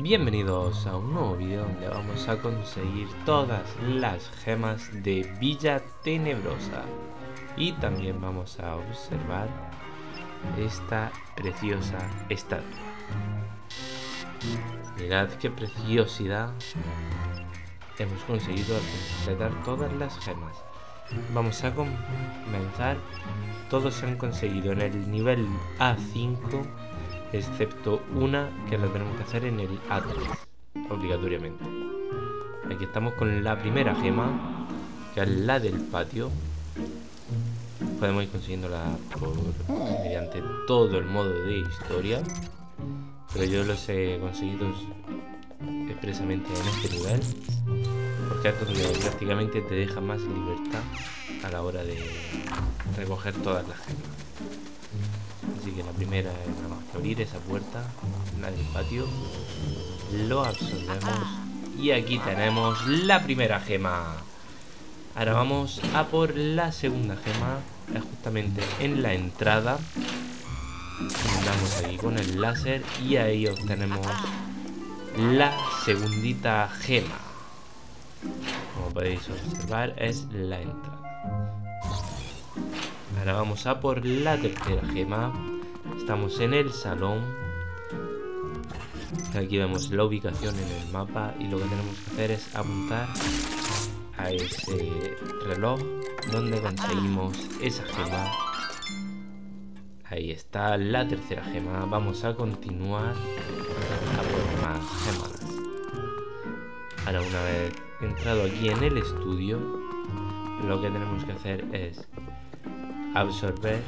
Bienvenidos a un nuevo vídeo donde vamos a conseguir todas las gemas de Villa Tenebrosa y también vamos a observar esta preciosa estatua. Mirad qué preciosidad hemos conseguido completar todas las gemas. Vamos a comenzar. Todos han conseguido en el nivel A5 excepto una que la tenemos que hacer en el A3, obligatoriamente. Aquí estamos con la primera gema, que es la del patio. Podemos ir consiguiéndola por, mediante todo el modo de historia, pero yo los he conseguido expresamente en este nivel, porque es donde prácticamente te deja más libertad a la hora de recoger todas las gemas. Así que la primera es nada más que abrir esa puerta, la del patio. Lo absorbemos. Y aquí tenemos la primera gema. Ahora vamos a por la segunda gema. Es justamente en la entrada. Andamos aquí con el láser y ahí obtenemos la segundita gema. Como podéis observar es la entrada. Ahora vamos a por la tercera gema. Estamos en el salón. Aquí vemos la ubicación en el mapa y lo que tenemos que hacer es apuntar a ese reloj donde conseguimos esa gema. Ahí está la tercera gema. Vamos a continuar a por más gemas. Ahora una vez entrado aquí en el estudio, lo que tenemos que hacer es absorber,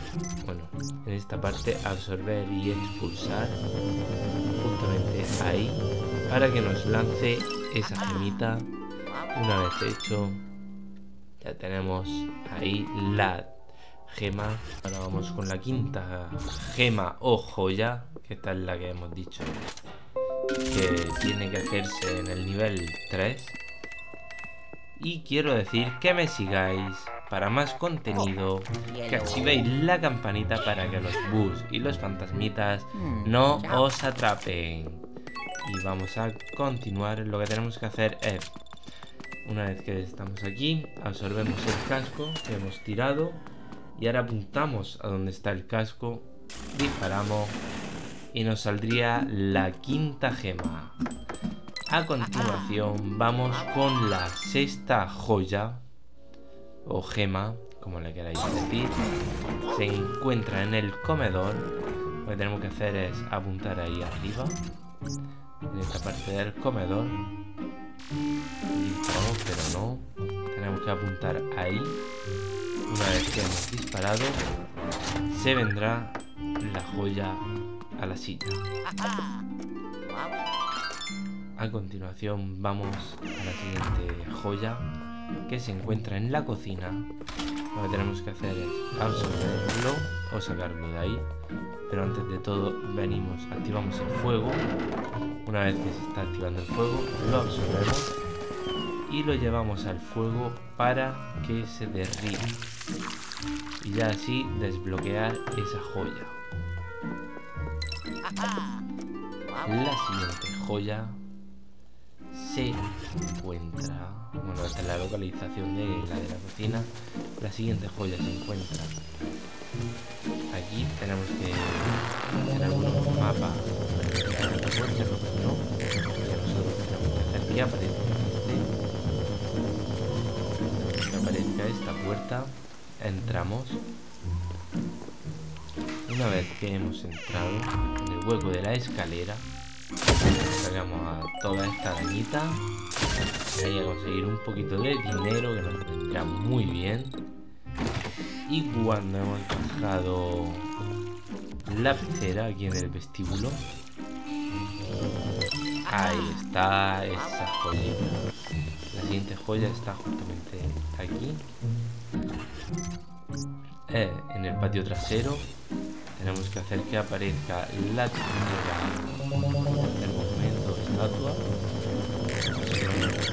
bueno, en esta parte absorber y expulsar justamente ahí para que nos lance esa gemita. Una vez hecho, ya tenemos ahí la gema. Ahora vamos con la quinta gema o joya, que esta es la que hemos dicho que tiene que hacerse en el nivel 3. Y quiero decir que me sigáis para más contenido, que activéis la campanita para que los bus y los fantasmitas no os atrapen. Y vamos a continuar. Lo que tenemos que hacer es, una vez que estamos aquí, absorbemos el casco que hemos tirado. Y ahora apuntamos a donde está el casco, disparamos y nos saldría la quinta gema. A continuación vamos con la sexta joya o gema, como le queráis decir. Se encuentra en el comedor. Lo que tenemos que hacer es apuntar ahí arriba, en esta parte del comedor. Disparamos, pero no. Tenemos que apuntar ahí. Una vez que hemos disparado, se vendrá la joya a la silla. A continuación vamos a la siguiente joya que se encuentra en la cocina. Lo que tenemos que hacer es absorberlo o sacarlo de ahí. Pero antes de todo venimos, activamos el fuego. Una vez que se está activando el fuego, lo absorbemos y lo llevamos al fuego para que se derrita. Y ya así desbloquear esa joya. La siguiente joya se encuentra, bueno, esta es la localización de la de la cocina. La siguiente joya se encuentra aquí. Tenemos que hacer algún mapa no, tenemos que hacer que aparezca este. Aparezca esta puerta. Entramos. Una vez que hemos entrado en el hueco de la escalera, Sacamos a toda esta arañita. Ahí a conseguir un poquito de dinero que nos vendrá muy bien. Y cuando hemos bajado la pecera aquí en el vestíbulo. Ahí está esa joyita. La siguiente joya está justamente aquí. Eh, en el patio trasero tenemos que hacer que aparezca la movimiento estatua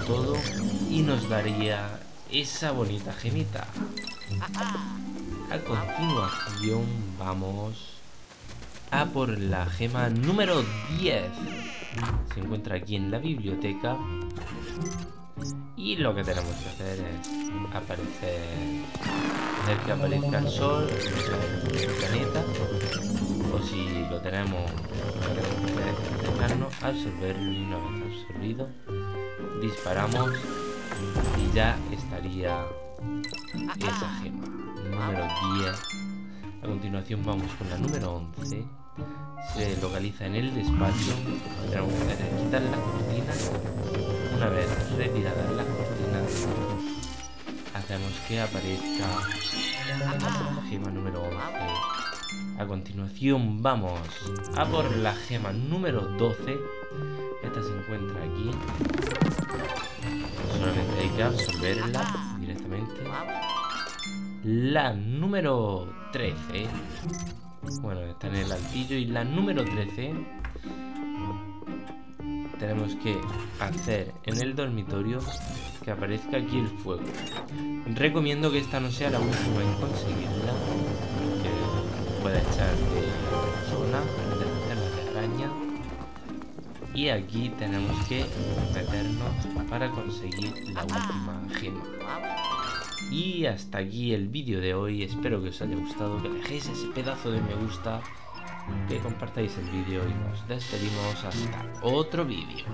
todo y nos daría esa bonita gemita a continuación vamos a por la gema número 10. Se encuentra aquí en la biblioteca. Y lo que tenemos que hacer es aparecer, hacer que aparezca el sol, el planeta, o si lo tenemos, acercarnos, absorberlo y una vez absorbido, disparamos y ya estaría esa gema. Número 10. A continuación vamos con la número 11. Se localiza en el despacho. Tenemos que quitar las cortinas. Una vez retiradas las cortinas, hacemos que aparezca la gema número 11. A continuación vamos a por la gema número 12. Esta se encuentra aquí. Solamente hay que absorberla directamente. La número 13. Bueno, está en el altillo. Y la número 13 tenemos que hacer en el dormitorio que aparezca aquí el fuego. Recomiendo que esta no sea la última en conseguirla, que pueda echar de zona, de la araña. Y aquí tenemos que meternos para conseguir la última gema. Y hasta aquí el vídeo de hoy, espero que os haya gustado, que dejéis ese pedazo de me gusta, que compartáis el vídeo y nos despedimos hasta otro vídeo.